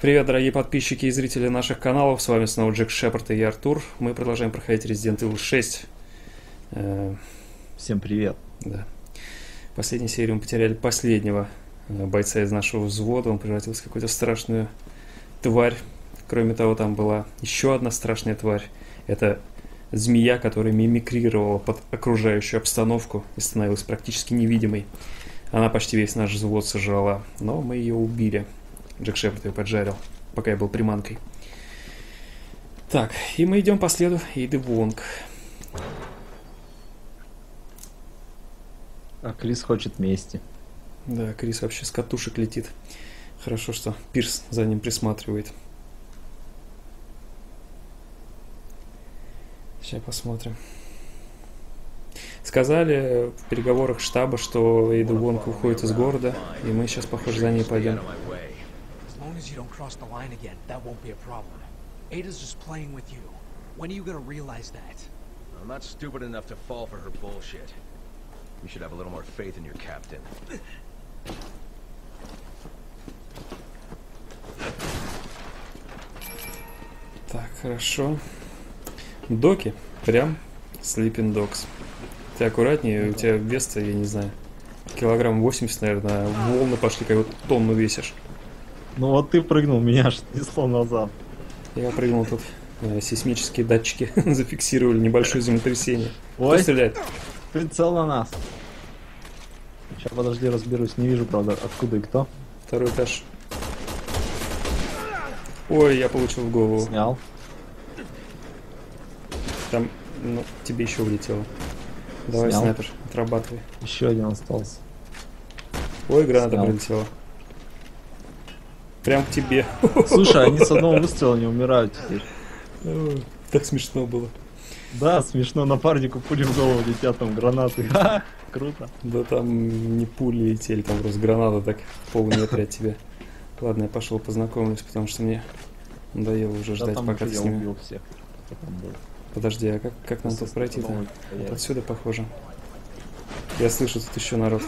Привет, дорогие подписчики и зрители наших каналов, с вами снова Джек Шепард и я, Артур. Мы продолжаем проходить Resident Evil 6. Э, Всем привет. да. В последней серии мы потеряли последнего э, бойца из нашего взвода, он превратился в какую-то страшную тварь. Кроме того, там была еще одна страшная тварь. Это змея, которая мимикрировала под окружающую обстановку и становилась практически невидимой. Она почти весь наш взвод сожрала, но мы ее убили. Джек Шепард ее поджарил, пока я был приманкой. Так, и мы идем по следу Эйды Вонг. А Крис хочет мести. Да, Крис вообще с катушек летит. Хорошо, что Пирс за ним присматривает. Сейчас посмотрим. Сказали в переговорах штаба, что Эйда Вонг уходит из города, и мы сейчас, похоже, за ней пойдем. Cross the line again, that won't be a problem. Ada's just playing with you. When are you gonna realize that? I'm not stupid enough to fall for her bullshit. You should have a little more faith in your captain. Так, хорошо. Доки. Прям Sleeping Dogs. Ты аккуратнее, у тебя вес-то, я не знаю, килограмм 80, наверное, волны пошли, как вот тонну весишь. Ну вот ты прыгнул, меня аж снесло назад. Я прыгнул тут. э, Сейсмические датчики зафиксировали небольшое землетрясение. Кто Ой, стреляет? прицел на нас. Сейчас, подожди, разберусь. Не вижу, правда, откуда и кто. Второй этаж. Ой, я получил в голову. Снял. Там, ну, тебе еще улетело. Давай, Снял. снайпер, отрабатывай. Еще один остался. Ой, граната Снял. прилетела. Прям к тебе. Слушай, они с одного выстрела не умирают теперь. Так смешно было. Да, смешно, напарнику пули в голову летят, там гранаты. Ха, Круто. Да там не пули летели, там просто граната так в полуметра от тебя. Ладно, я пошел познакомлюсь, потому что мне надоело уже Да ждать, пока ты с ними. всех. Подожди, а как, как нам тут пройти-то? Вот отсюда похоже. Я слышу тут еще народ.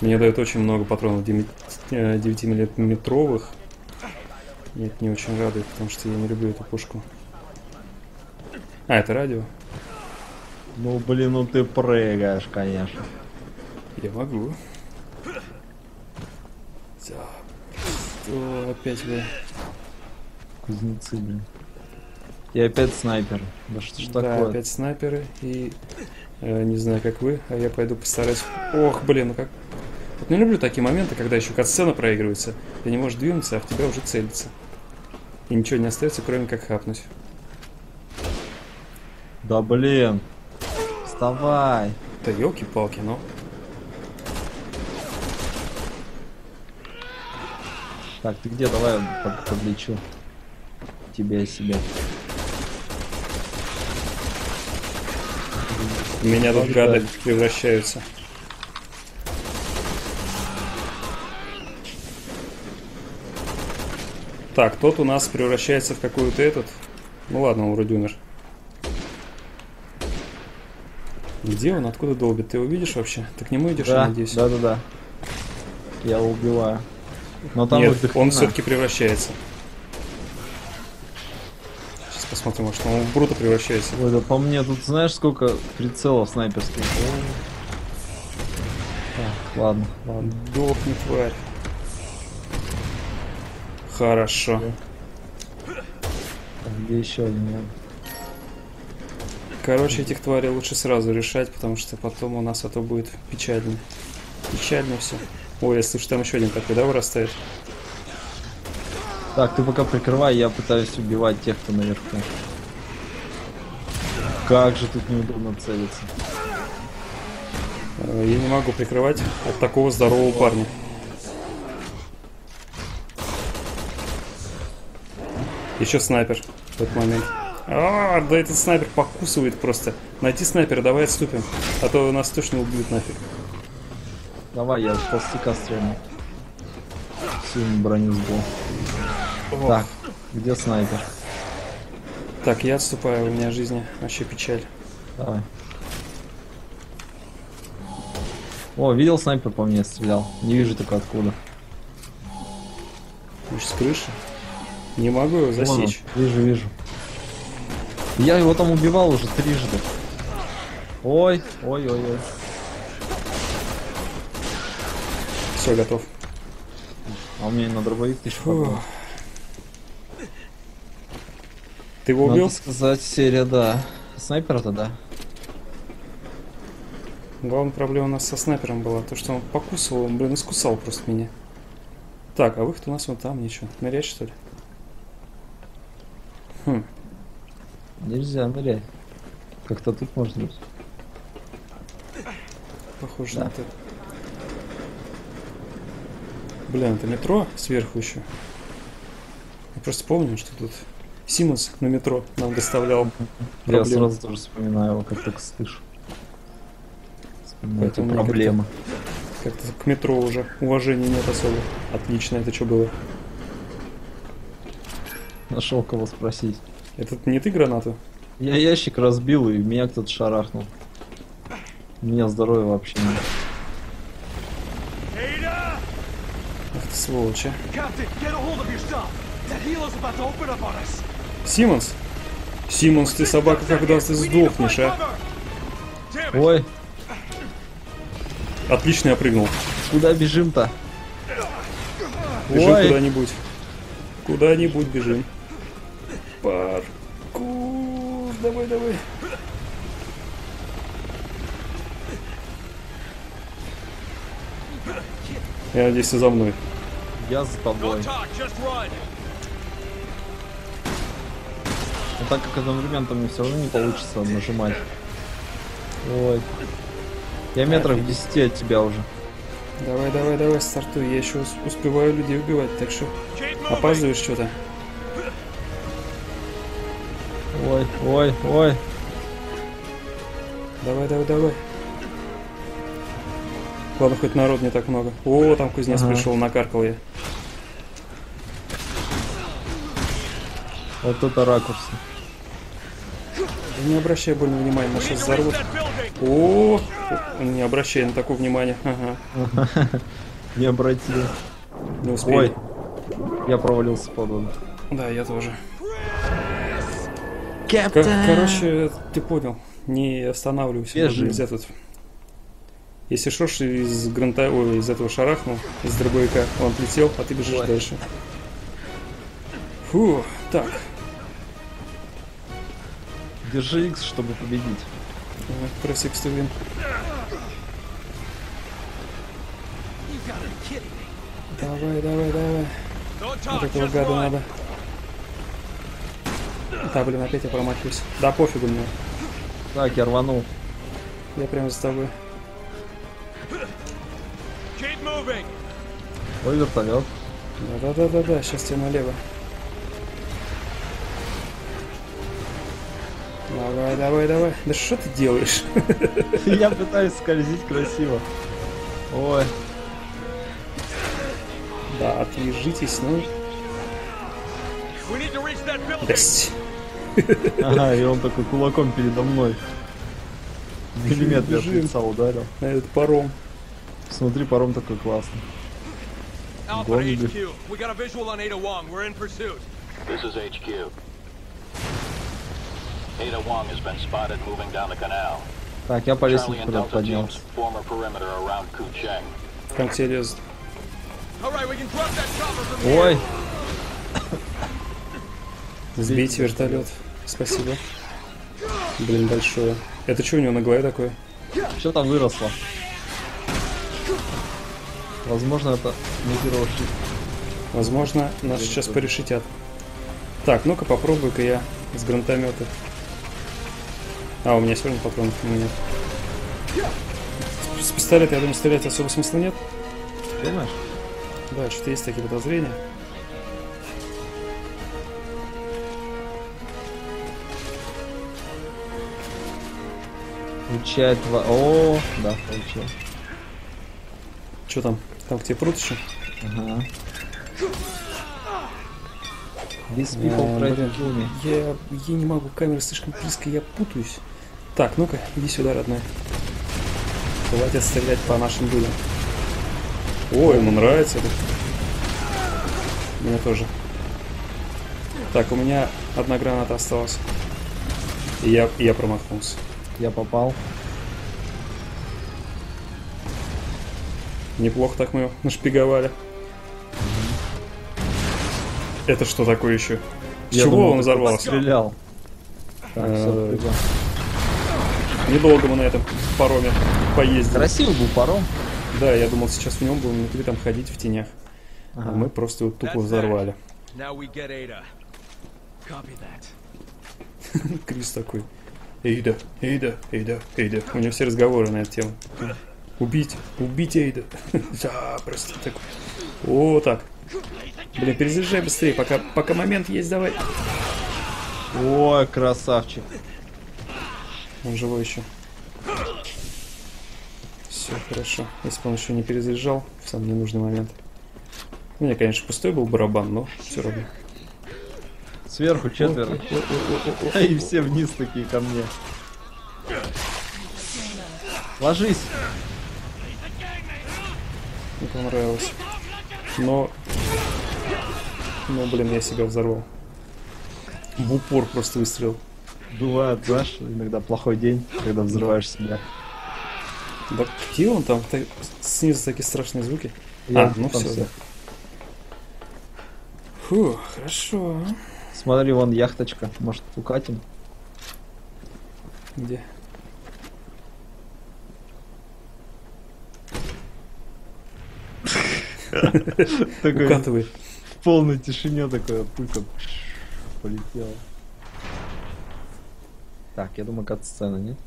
Мне дают очень много патронов 9-миллиметровых. И это не очень радует, потому что я не люблю эту пушку. А, это радио? Ну блин, ну ты прыгаешь, конечно. Я могу. Так. Что опять вы? Кузнецы, блин. И опять снайпер. Да что ж да, такое? опять снайперы и э, не знаю, как вы, а я пойду постараюсь. Ох, блин, ну как. Вот не люблю такие моменты, когда еще катсцена проигрывается. Ты не можешь двинуться, а в тебя уже целится. И ничего не остается, кроме как хапнуть. Да блин. Вставай. Да елки-палки, ну. Так, ты где? Давай под- подлечу. Тебя и себя. Меня тут гады превращаются. Так, тот у нас превращается в какой-то этот. Ну ладно, он вроде умер. Где он? Откуда долбит? Ты его видишь вообще? Ты к нему идешь, я Да, надеюсь? да, да, да. Я его убиваю. Но там Нет, он все-таки превращается. Сейчас посмотрим, может он в Брута превращается. Ой, да по мне тут знаешь сколько прицелов снайперских? Так, ладно, ладно. Дохни, тварь. Хорошо. Так, где еще один? Короче, этих тварей лучше сразу решать, потому что потом у нас это будет печально. Печально все. Ой, я слышу, там еще один такой, да, вырастает? Так, ты пока прикрывай, я пытаюсь убивать тех, кто наверху. Как же тут неудобно целиться. Э, Я не могу прикрывать от такого здорового парня. Еще снайпер в этот момент. А, да этот снайпер покусывает просто. Найти снайпера, давай отступим. А то нас точно убьют нафиг. Давай, я с толстяка стрельну. Сильно броню сбил. Ох. Так, где снайпер? Так, я отступаю, у меня жизни вообще печаль. Давай. О, видел снайпер по мне стрелял. Не вижу только откуда. уж с крыши. Не могу его Вон засечь. Вижу, вижу. Я его там убивал уже трижды. Ой, ой, ой, ой. Все, готов. А у меня на дробовик патронов. Ты его Надо убил? сказать, серия, да. Снайпера-то, да. Главная проблема у нас со снайпером была, то что он покусывал, он, блин, искусал просто меня. Так, а выход у нас вон там ничего. Нырять что ли? Хм, Нельзя нырять. Как-то тут может быть. похоже Да. на это. Блин, это метро сверху еще. Я просто помню, что тут Симмонс на метро нам доставлял. Я Проблема. сразу тоже вспоминаю его, как только слышу. Вспоминаю Поэтому мне проблемы. Как-то к метро уже уважения нет особо. Отлично, это что было? Нашел кого спросить. Это не ты гранату? Я ящик разбил, и меня кто-то шарахнул. У меня здоровья вообще нет. Ах ты us! Симмонс? Симмонс, ты собака, когда ты сдохнешь, а? Ой, Отлично я прыгнул. куда бежим-то? Бежим Ой. куда-нибудь. Куда-нибудь бежим. Давай. Я надеюсь, ты за мной. Я за тобой. Но так как одновременно мне все равно не получится нажимать. Ой. Я метров в 10 от тебя уже. Давай, давай, давай, стартуй. Я еще ус- успеваю людей убивать, так что опаздываешь что-то. Ой, ой, ой. Давай, давай, давай. Ладно, хоть народ не так много. О, там кузнец Ага. пришел, накаркал я. Вот это ракурсы. Да не обращай больно внимания, нас сейчас взорвут. О, не обращай на такое внимание. Ага, Не обратил. не успели. Ой. Я провалился под воду. Да, я тоже. Кор- короче, ты понял. Не останавливайся. Бежим. Нельзя тут. Если Шош из гранта, ой, из этого шарахнул, из дробовика, он отлетел, а ты бежишь Ой. дальше. Фу, так. Держи X, чтобы победить. Пресс X to win. Давай, давай, давай. Вот этого гада надо. Да, блин, опять я промахиваюсь. Да, пофигу мне. Так, я рванул. Я прямо за тобой. Ой, вертолет. Да-да-да-да-да, сейчас тебе налево. Давай, давай, давай. Да что ты делаешь? Я пытаюсь скользить красиво. Ой, Да, отвяжитесь, ну. Десять. Ага, и он такой кулаком передо мной. Миллиметр от лица ударил. Этот паром. Смотри, паром такой классный. Alpha Going to to- HQ. We got a visual on Ada Wong. We're in pursuit. This is HQ. Ada Wong has been spotted moving down the canal. Так, я по лестнице Delta поднялся. chopper from here. Ой, Сбейте вертолет. Спасибо. Блин, большое. Это что у него на голове такое? что-то выросло. Возможно, это мутировавший. Возможно, нас сейчас порешетят. Так, ну-ка попробую-ка я с гранатомета. А, у меня все равно патронов нет. С пистолета, я думаю, стрелять особо смысла нет. Думаешь? Да, что-то есть такие подозрения. Получает два... О, да, получил. Что там? Там к тебе прут еще? Ага. People try me. я, я не могу, камера слишком близко, я путаюсь. Так, ну-ка, иди сюда, родной. Хватит стрелять по нашим людям. О, ему нравится это. Мне тоже. Так, у меня одна граната осталась. И я, я промахнулся. Я попал. Неплохо так мы его нашпиговали. Это что такое еще? С Я чего думал, он взорвался? Стрелял. Так, Э, всё, прыгаем. Недолго мы на этом пароме поездили. Красивый был паром. Да, я думал, сейчас в нем будем внутри там ходить в тенях. А Ага. мы просто его тупо взорвали. Крис такой. Эйда, Эйда, Эйда, Эйда. У него все разговоры на эту тему. Убить, убить Эйда. Да, просто такой. О, так. Блин, перезаряжай быстрее, пока, пока момент есть, давай. Ой, красавчик. Он живой еще. Все хорошо. Если бы он еще не перезаряжал в самый ненужный момент. У меня, конечно, пустой был барабан, но все равно. Сверху четверо. И все вниз такие ко мне. Ложись. Не понравилось. Но... Но, блин, я себя взорвал. В упор просто выстрелил. Бывает, знаешь, иногда плохой день, когда взрываешь себя. Да где он там? Та- Снизу такие страшные звуки. Я а, ну все, да. Фу, хорошо. Смотри, вон яхточка. Может, укатим? Где? Укатывай. в полной тишине такое пулька полетела. Так, я думаю, кат-сцена, нет?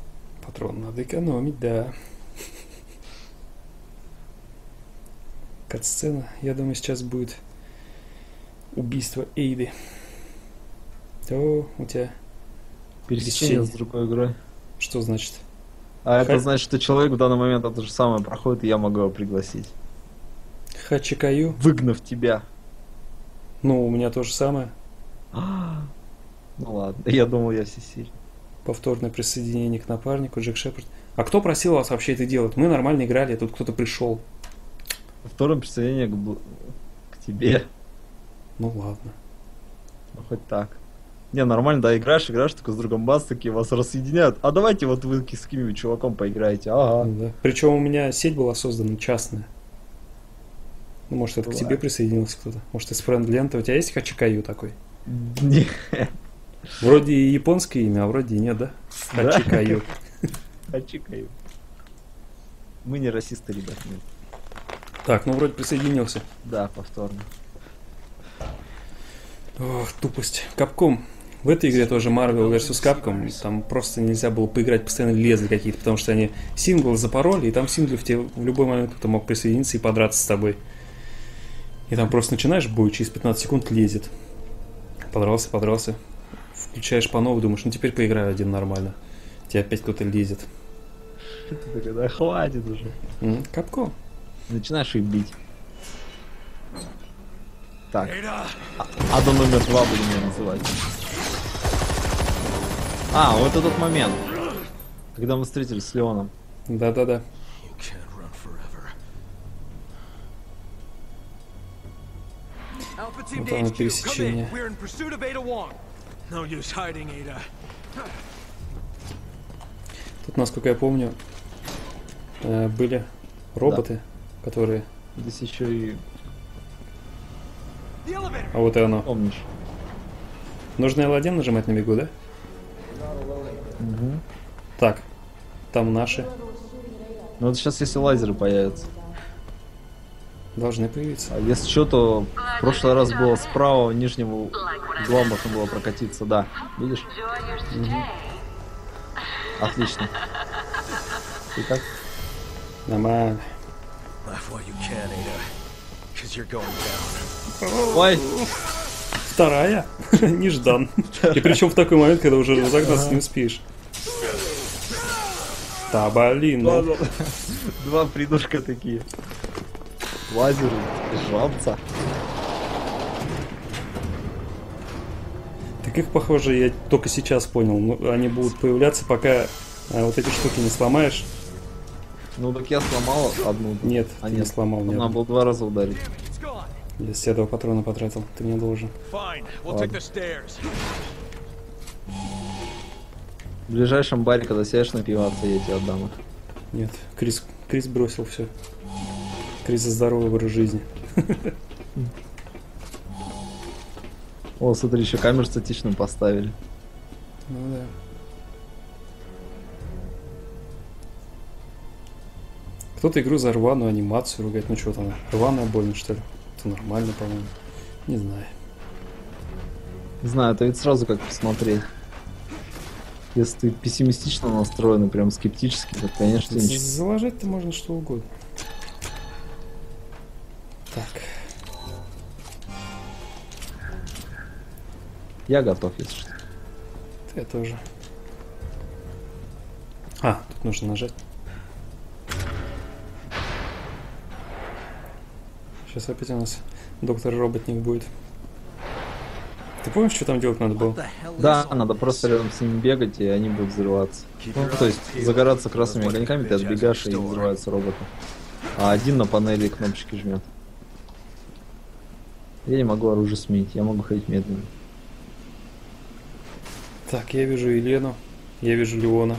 Патрон надо экономить, да. Кат-сцена, я думаю, сейчас будет убийство Эйды. О, у тебя Пересечение с другой игрой. что значит? А это Ха- значит, что человек в данный момент это же самое проходит, и я могу его пригласить. Хачикаю? Выгнав тебя. Ну, у меня то же самое. Ну ладно, я думал, я всесильный. Повторное присоединение к напарнику, Джек Шепард. А кто просил вас вообще это делать? Мы нормально играли, а тут кто-то пришел. Во втором присоединение к, бл- к тебе. Ну ладно. Ну хоть так. Не, нормально, да, играешь, играешь, такой с другом бац, такие вас рассоединяют. А давайте вот вы с каким-нибудь чуваком поиграете. Ага. Да. Причем у меня сеть была создана частная. Ну, может, это к Бывает. тебе присоединился кто-то. Может, из френд-ленты. У тебя есть Хачикаю такой? Не, Вроде и японское имя, а вроде и нет, да? Да. Хачикаю. Хачикаю. Мы не расисты, ребят, нет. Так, ну вроде присоединился. Да, повторно. Ох, тупость. Капком. В этой игре тоже Marvel vs. Capcom. Там просто нельзя было поиграть, постоянно лезли какие-то, потому что они сингл запороли, и там синглов тебе в любой момент кто-то мог присоединиться и подраться с тобой. И там просто начинаешь бой, через 15 секунд лезет. Подрался, подрался. Включаешь по новой, думаешь, ну теперь поиграю один нормально. Тебе опять кто-то лезет. Да хватит уже. М, Капком. Начинаешь их бить. Так. А- Ада номер два будем ее называть. А, вот этот момент. Когда мы встретились с Леоном. Да-да-да. Вот оно пересечение. Тут, насколько я помню, э, были роботы, которые... Здесь еще и. А вот и оно. помнишь. Нужно L1 нажимать на бегу, да? Так, там наши Ну вот сейчас если лазеры появятся. должны появиться. А если что, то в прошлый раз было справа нижнего угла можно было прокатиться, да. Видишь? Отлично. И как? Нормально. Ой, Вторая? Неждан. И причем в такой момент, когда уже разогнаться не успеешь. Да, блин, ну. два придушка такие. Лазеры, жабца. Так их, похоже, я только сейчас понял. Ну, они будут появляться, пока а, вот эти штуки не сломаешь. Ну так я сломал одну. Нет, а ты не нет, сломал Надо было два раза ударить. It's gone. Я с этого патрона потратил. Ты мне должен. Ладно. В ближайшем баре, когда сядешь напиваться, я тебе отдам их. Нет, Крис, Крис бросил все. Крис за здоровый образ жизни. О, смотри, еще камеру статичную поставили. Ну да. Кто-то игру за рваную анимацию ругает. Ну что там, рваная больно что ли? Это нормально, по-моему. Не знаю. Не знаю, это ведь сразу как посмотреть. Если ты пессимистично настроен и прям скептически, то, конечно, ничего. Заложить-то можно что угодно. Так, Я готов, если что. я тоже. А, тут нужно нажать. Сейчас опять у нас доктор-роботник будет. Ты помнишь, что там делать надо было? Да, надо просто рядом с ними бегать, и они будут взрываться. Ну, то есть загораться красными огоньками, ты отбегаешь, и взрываются роботы. А один на панели кнопочки жмет. Я не могу оружие сменить, я могу ходить медленно. Так, я вижу Елену, я вижу Леона.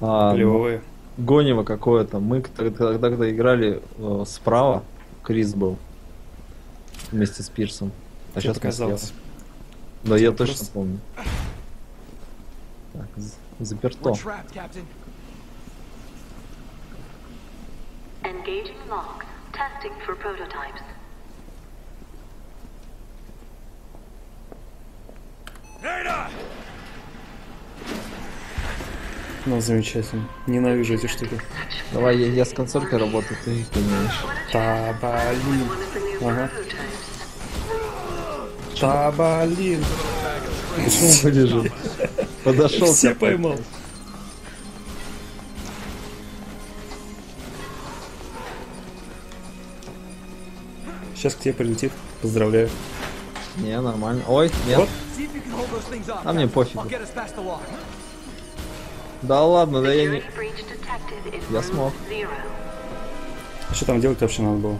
А, ну, Клевые. Гонево какое-то. Мы тогда, когда играли э, справа, Крис был. Вместе с Пирсом. А Тебе сейчас показалось. Да, я Тебе точно просто- помню. Так, заперто. Engaging locks. Testing for prototypes. Ada! Ну, замечательно. Ненавижу эти штуки. Давай, я, я с консолькой работаю, ты их понимаешь. Табалин. Ага. Табалин. Вылежи. Подошел. Все поймал. Сейчас к тебе прилетит. Поздравляю. Не, нормально. Ой, нет. Вот. А мне пофигу. Да ладно, да я не... Я смог. А что там делать вообще надо было?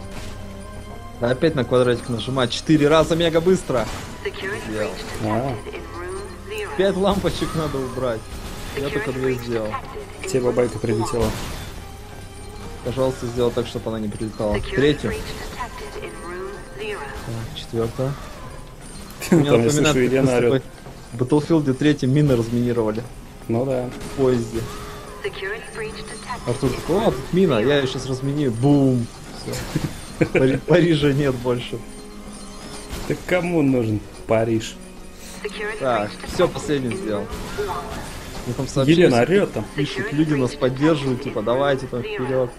Да опять на квадратик нажимать. Четыре раза мега быстро. Room zero. Пять лампочек надо убрать. Я только две сделал. Тебе бабайка прилетела. Пожалуйста, сделай так, чтобы она не прилетала. Третью. Четвертая. Слышу, Елена орет. В Battlefield 3 мины разминировали Ну да. в поезде. Артур такой, о, тут мина, я ее сейчас разменю. Бум. Все. Пари- Парижа нет больше. Ты кому нужен Париж? Так, все последний сделал. Мне там сообщили, Елена орет там. пишут, люди нас поддерживают, типа, давайте там вперед.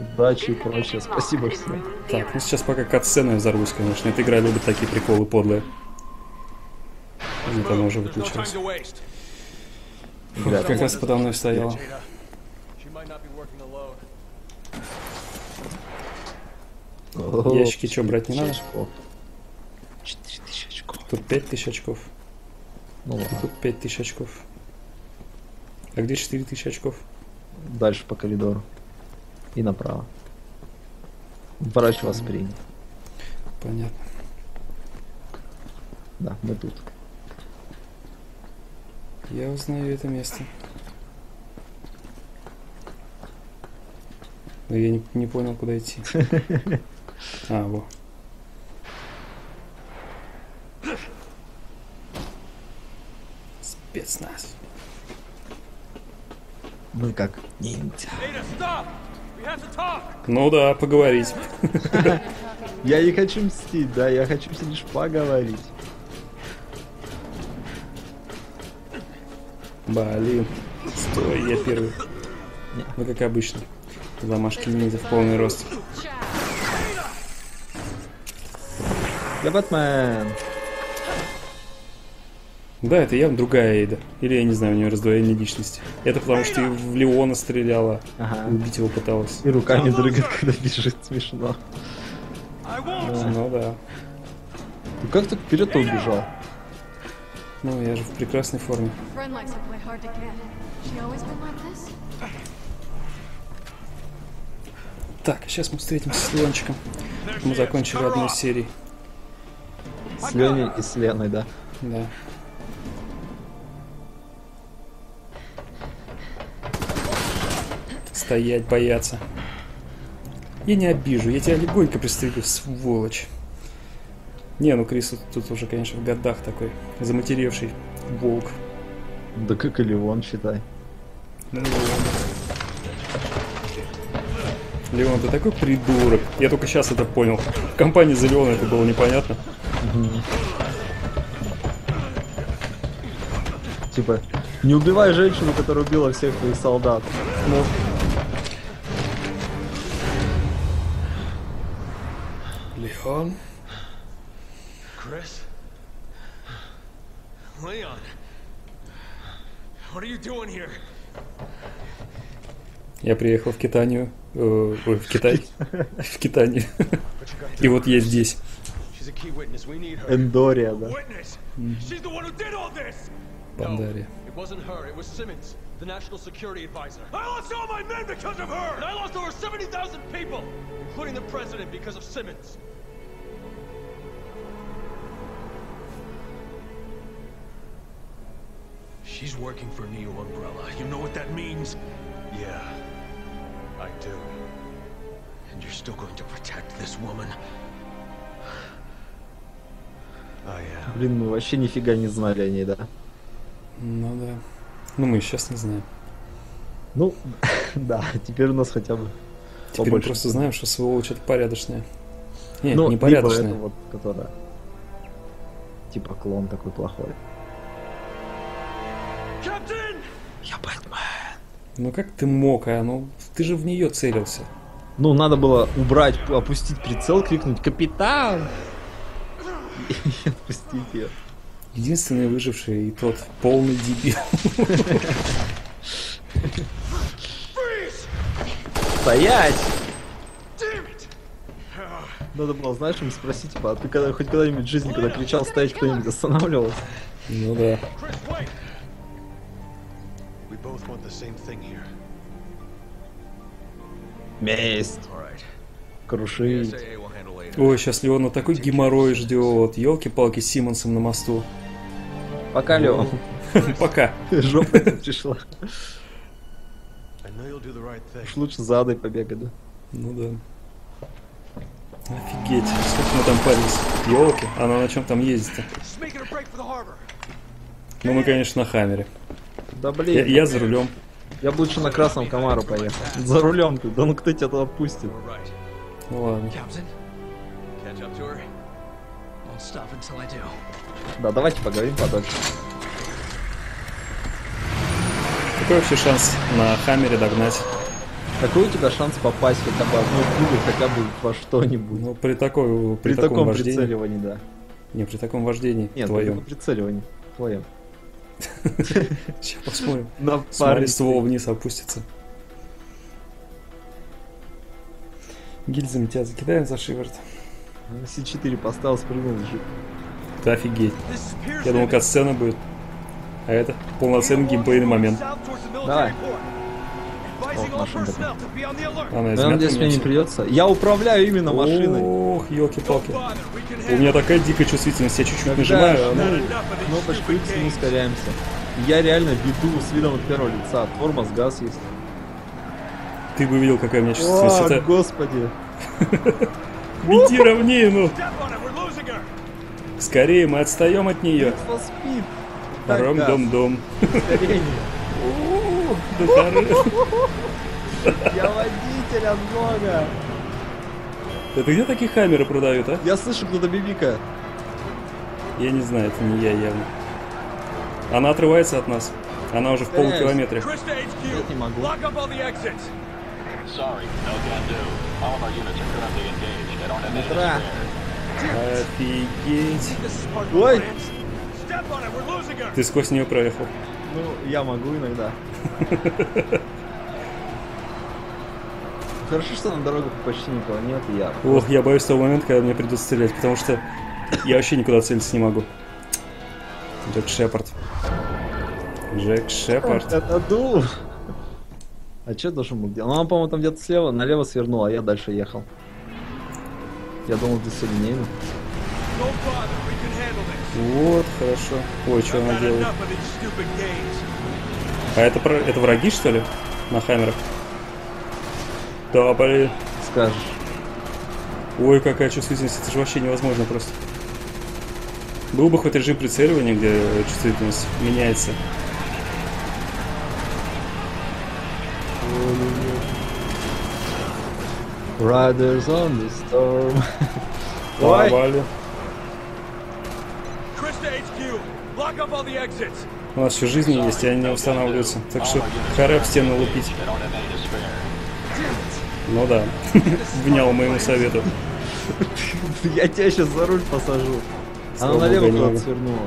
Удачи и прочее. Спасибо всем. Так, ну сейчас пока катсцены взорвусь, конечно. Эта игра любит такие приколы подлые. Нет, она уже выключилась. Ребята, Как раз подо мной стояла. Ящики что, брать не надо? очков. 4000 очков. Тут 5000 очков. Ну ладно. Тут 5000 очков. А где 4000 очков? Дальше по коридору. И направо. Врач вас принят. Понятно. Да, мы тут. Я узнаю это место. Но я не, не понял, куда идти. А, во. Спецназ. Мы как ниндзя. Ну да, поговорить. Я не хочу мстить, да, я хочу лишь поговорить. Блин. Стой, я первый. Ну, как обычно. Замашки ниндзя в полный рост. Я Бэтмен. Да, это явно другая Эйда. Или, я не знаю, у нее раздвоение личности. Это потому, что ты в Леона стреляла. Ага. Убить его пыталась. И руками дрыгает, когда бежит, смешно. Ну да. Ну как ты вперед-то убежал? Ну, я же в прекрасной форме. Так, сейчас мы встретимся с Леончиком. Мы закончили одну из серий. С Леней и с Леной, да. Да. Стоять, бояться. Я не обижу, я тебя легонько пристрелю, сволочь. Не, ну Крис тут, уже, конечно, в годах такой заматеревший волк. Да как и Леон, считай. Ну, Леон. Леон, ты такой придурок. Я только сейчас это понял. В компании за Леона это было непонятно. Типа, не убивай женщину, которая убила всех твоих солдат. Ну, Леон. Chris? Leon? What are you doing here? Я приехал в Китанию. э, ой, в Китай. В Китанию. И вот я здесь. Эндория, да. Пандария. It wasn't her, it was Simmons, the national security advisor. I lost all my men because of her! And I lost over 70,000 people, including the president, because of Simmons. She's working for Neo Umbrella. You know what that means? Yeah, I do. And you're still going to protect this woman? I am. Блин, мы вообще нифига не знали о ней, да. Ну да. Ну мы сейчас не знаем. Ну, да, теперь у нас хотя бы Теперь мы побольше. просто знаем, что сволочь это порядочная. Нет, ну, не порядочная. вот, которая типа клон такой плохой. Captain! Я Бэтмен. Ну как ты мог, а? Ну ты же в нее целился. Ну, надо было убрать, опустить прицел, крикнуть «Капитан!» и отпустить ее. Единственный выживший и тот полный дебил. Стоять! Надо было, знаешь, им спросить, типа, а ты когда, хоть когда-нибудь в жизни, когда кричал стоять, кто-нибудь останавливался? Ну да. Both want the same thing here. Месть. Крушить. Ой, сейчас Леона такой геморрой ждет. Елки-палки с Симмонсом на мосту. Пока, Леон. Пока. Жопа пришла. Уж лучше за Адой побегать, да? Ну да. Офигеть, сколько мы там парились. Елки, она на чем там ездит-то? Ну мы, конечно, на Хаммере. Да Я, блин, я за рулем. я бы лучше на Красном Комару поехал. За рулем ты, да ну кто тебя туда пустит? Ну ладно. Да, давайте поговорим подольше. Какой вообще шанс на Хаммере догнать? Какой у тебя шанс попасть хотя бы одной пулей, хотя бы во что-нибудь? Ну, при, такой, при, При таком, таком вождении. прицеливании, да. Не, при таком вождении Нет, при твоем. таком прицеливании. Твоем. Сейчас посмотрим. На Смотри, паре ствол вниз опустится. Гильзами тебя закидаем за шиворот. С4 поставил, спрыгнул джип. Да офигеть. Я думал, Hammond. сцена будет. А это полноценный геймплейный момент. Давай. Она измята надеюсь, мне не придется. Я управляю именно машиной. Ох, елки-палки. У меня такая дикая чувствительность, я чуть-чуть нажимаю, она... кнопочку X мы ускоряемся. Я реально веду с видом от первого лица. Тормоз, газ есть. Ты бы видел, какая у меня чувствительность. О, Это... господи. Веди ровнее, ну. Скорее, мы отстаем от нее. Ром-дом-дом. ускорение. От бога. Это где такие хаммеры продают, а? Я слышу, кто-то бибикает. Я не знаю, это не я явно. Она отрывается от нас. Она уже в полукилометре. HQ. не могу. Spare. Офигеть. Ой. Ты сквозь нее проехал. Ну, я могу иногда. Хорошо, что на дорогах почти никого нет, я. Ох, я боюсь того момента, когда мне придется стрелять, потому что я вообще никуда целиться не могу. Джек Шепард. Джек Шепард. Это ду. А что должен был делать? Ну, она, по-моему, там где-то слева, налево свернула, а я дальше ехал. Я думал, ты this. Вот, хорошо. Ой, что она делает? А это, про- это враги, что ли? На хаммерах? Да, блин. Скажешь. Ой, какая чувствительность, это же вообще невозможно просто. Был бы хоть режим прицеливания, где чувствительность меняется. Riders on the storm. Ой. Валю. Krista HQ, block up all the exits. У нас еще жизни есть, и они не устанавливаются. Так что харе об стену лупить. Ну да. Внял моему совету. Я тебя сейчас за руль посажу. Она налево куда-то свернула.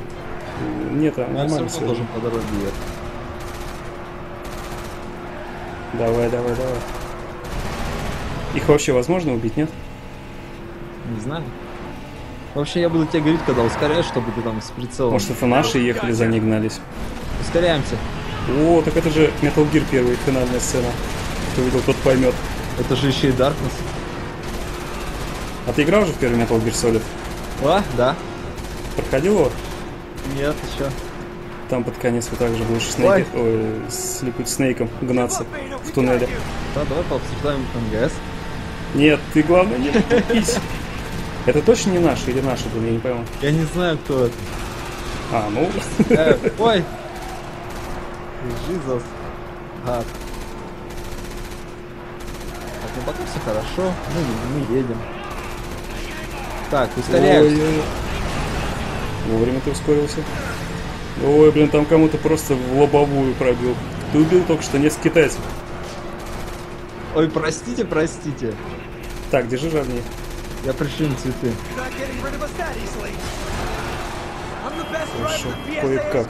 Нет, а все нормально всё. должен по дороге. Давай, давай, давай. Их вообще возможно убить, нет? Не знаю. Вообще, я буду тебе говорить, когда ускоряешь, чтобы ты там с прицелом. Может это наши ехали, за ней гнались. Ускоряемся. О, так это же Metal Gear первая финальная сцена. Кто видел, тот поймет. Это же еще и Darkness. А ты играл уже в первый Metal Gear Solid? А, да. Проходил его? Нет, еще. Там под конец вы также будешь Снейки- ой, с Liquid Снейком гнаться в туннеле. Да, давай пообсуждаем МГС. Нет, ты главное не тупись. Это точно не наши или наши были, я не пойму. Я не знаю, кто это. А, ну, Э, Ой! Jesus. Гад. Ну пока все хорошо. Мы, мы едем. Так, ускоряемся. Ой-ой-ой. Вовремя ты ускорился. Ой, блин, там кому-то просто в лобовую пробил. Ты убил только что несколько китайцев. Ой, простите, простите. Так, держи жаднее. Я пришлю им цветы. Хорошо, кое-как.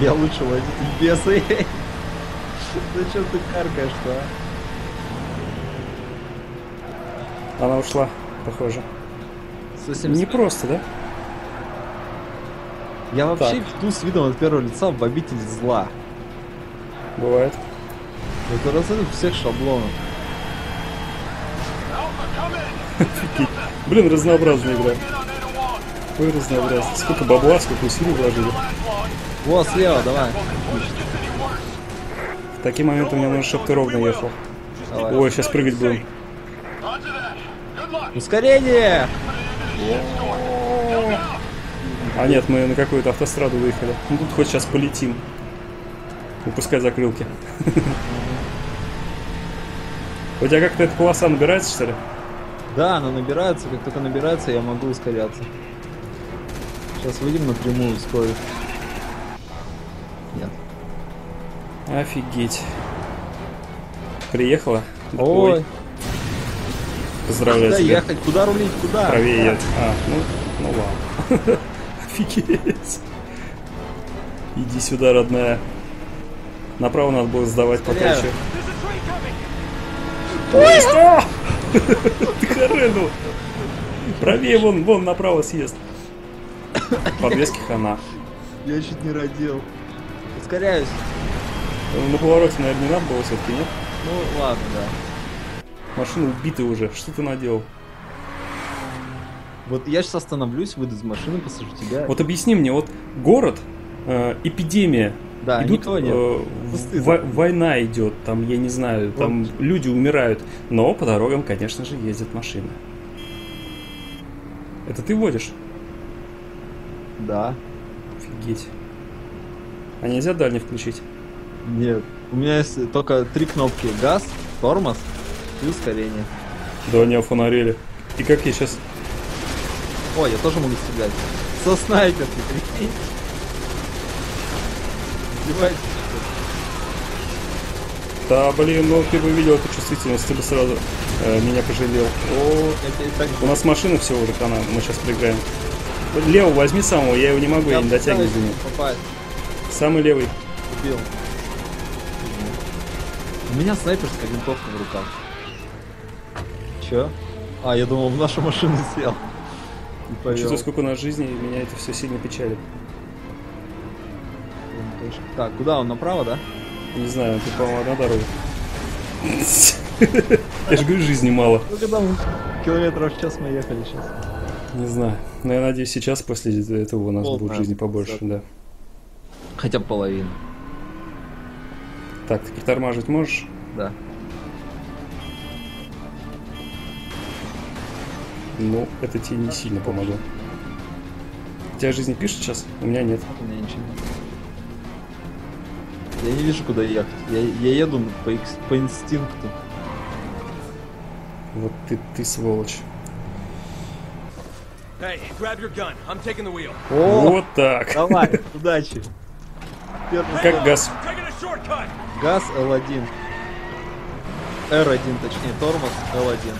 Я лучше водитель бесы. Зачем ты каркаешь-то, а? Она ушла, похоже. 170. Не просто, да? Я вообще Так. иду с видом от первого лица в обитель зла. Бывает. Это разрыв всех шаблонов. Блин, разнообразная игра. Ой, разнообразно. Сколько бабла, сколько усилий вложили. Вот, слева, давай. В такие моменты мне нужно, чтобы ты ровно ехал. Давай. Ой, сейчас прыгать будем. Ускорение! А нет, мы на какую-то автостраду выехали. Ну тут хоть сейчас полетим. Выпускай закрылки. У тебя как-то эта полоса набирается, что ли? Да, она набирается, как только набирается, я могу ускоряться. Сейчас выйдем напрямую ускорить. Нет. Офигеть. Приехала? Ой, Поздравляю куда тебя. ехать? Куда рулить? Куда? Правее едет. А, ну, ну ладно. Офигеть. Иди сюда, родная. Направо надо было сдавать coming. Поезд! А! Ты хоренул! Правее вон, вон направо съезд. Подвески хана. Я чуть не родил. Ускоряюсь. На повороте, наверное, не надо было все-таки, нет? Ну, ладно, да. Машина убита уже. Что ты наделал? Вот я сейчас остановлюсь, выйду из машины, посажу тебя. Вот объясни мне, вот город, э, эпидемия, да, идут, никого нет. э, Пустые во- война идет, там, я не знаю, там люди умирают, но по дорогам, конечно же, ездят машины. Это ты водишь? Да. Офигеть. А нельзя дальний включить? Нет. У меня есть только три кнопки. Газ, тормоз и ускорение. Да, не офонарели. И как я сейчас... О, я тоже могу стрелять. Со снайперки, прикинь. Да, блин, ну ты бы видел эту чувствительность, ты бы сразу э, меня пожалел. О, Я так у нас машина все уже хана, мы сейчас проиграем. Лево возьми самого, я его не могу, я, не дотягиваю. Самый левый. Убил. У меня снайперская винтовка в руках. Чё? А, я думал, в нашу машину сел. И повел. Учитывая, сколько у нас жизни, меня это все сильно печалит. Так, куда он? Направо, да? Не знаю, тут, по-моему, одна дорога. Я же говорю, жизни мало. Ну, когда он километров в час мы ехали сейчас. Не знаю. Но я надеюсь, сейчас после этого у нас Полная будет жизни побольше, да. Хотя бы половину. Так, ты притормаживать можешь? Да. Ну, это тебе не сильно помогло. У тебя жизнь пишет сейчас? У меня нет. У меня ничего нет. Я не вижу, куда ехать. Я, я еду по, по инстинкту. Вот ты, ты сволочь. Hey, grab your gun. I'm taking the wheel. О, Вот так. давай, удачи. Первый Как газ. Газ L1. R1, точнее, тормоз L1.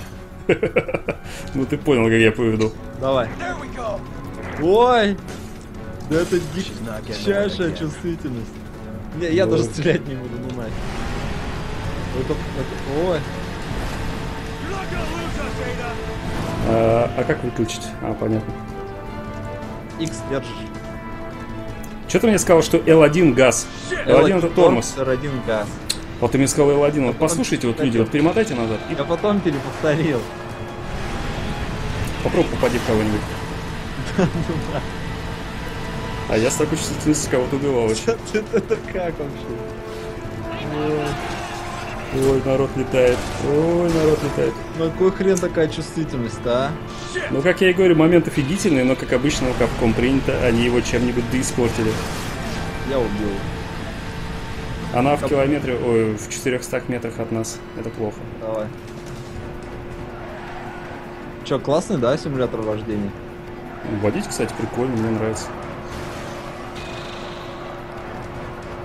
Ну ты понял, как я поведу. Давай. Ой! Да это дичайшая чувствительность. Не, я даже стрелять не буду, ну нафиг. Это, это- ой. А, а как выключить? А, понятно. X держишь. Что ты мне сказал, что L1 газ? L1 это тормоз. R1 газ. Вот ты мне сказал L1. Вот послушайте вот видео, вот перемотайте назад и Я потом переповторил. попробуй попади в кого-нибудь. А я с такой чувствительностью кого-то убивал вообще. Это, как вообще? Ой, народ летает. Ой, народ летает. Ну какой хрен такая чувствительность-то, а? Ну, как я и говорю, момент офигительный, но, как обычно, у Capcom принято, они его чем-нибудь да испортили. Я убил. Она в километре, ой, в 400 метрах от нас. Это плохо. Давай. Че, классный, да, симулятор вождения? Водить, кстати, прикольно, мне нравится.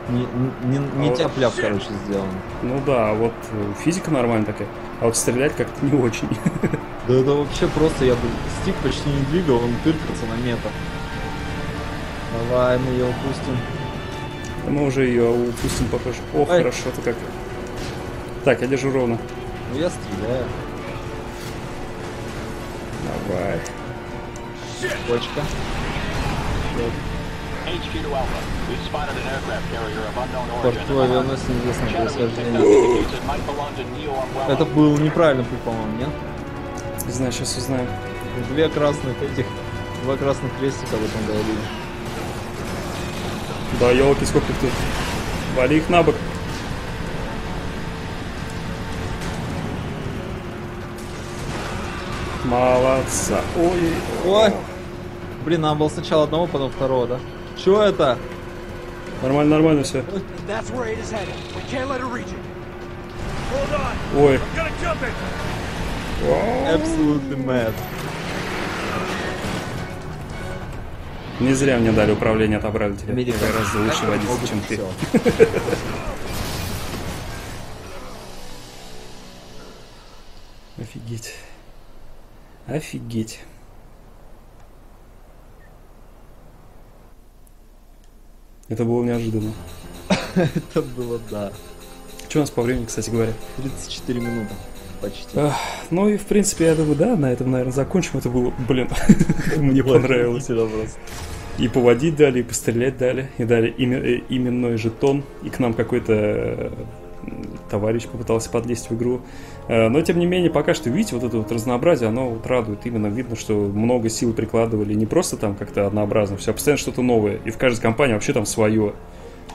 Не, не, не А тяп-ляп, короче, сделан. Ну да, вот э, физика нормальная такая. А вот стрелять как-то не очень. Да это вообще просто, я бы стик почти не двигал, он тыркается на метр. Давай, мы ее упустим. Мы уже ее упустим, похоже. О, Ай. хорошо, ты как. Так, я держу ровно. Ну я стреляю. Давай. Точка. HQ to Alpha. We've spotted an aircraft carrier of unknown origin. Порту авианосец неизвестного происхождения. Это был неправильный путь, по-моему, нет? Не знаю, сейчас узнаем. Две красных этих, два красных крестика в этом говорили. Да, елки, сколько их тут. Вали их на бок. Молодца. Ой, Ой! Блин, надо было сначала одного, потом второго, да? Чё это? Нормально, нормально все. That's where Ada's не зря мне дали управление, отобрали тебя. Америка. Гораздо лучше водитель, чем ты. Офигеть. Офигеть. Это было неожиданно. Это было, да. Что у нас по времени, кстати говоря? 34 минуты. Почти. Ну и в принципе, я думаю, да, на этом, наверное, закончим. Это было, блин, мне понравилось. И поводить дали, и пострелять дали, и дали э, именной жетон, и к нам какой-то э, товарищ попытался подлезть в игру. Э, Но, тем не менее, пока что, видите, вот это вот разнообразие, оно вот радует. Именно видно, что много сил прикладывали, не просто там как-то однообразно, все, а постоянно что-то новое. И в каждой компании вообще там свое.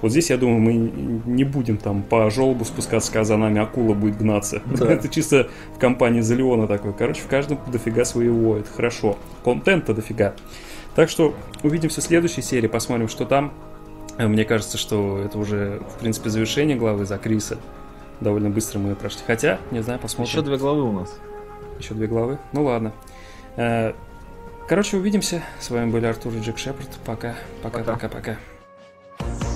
Вот здесь, я думаю, мы не будем там по желобу спускаться, когда за нами акула будет гнаться. Да. Это чисто в компании за Леона такой. Короче, в каждом дофига своего. Это хорошо. Контента дофига. Так что увидимся в следующей серии, посмотрим, что там. Э, Мне кажется, что это уже, в принципе, завершение главы за Криса. Довольно быстро мы ее прошли. Хотя, не знаю, посмотрим. Еще две главы у нас. Еще две главы. Ну ладно. Э, Короче, увидимся. С вами были Артур и Джек Шепард. Пока. Пока, Пока. пока, пока.